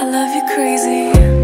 I love you crazy.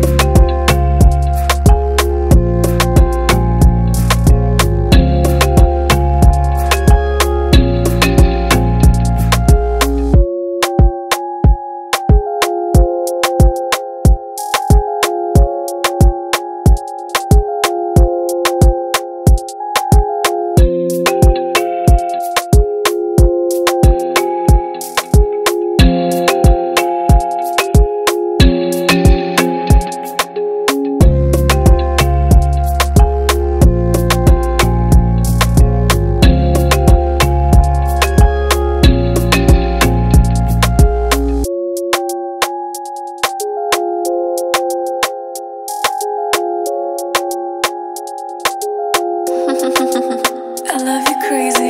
Crazy.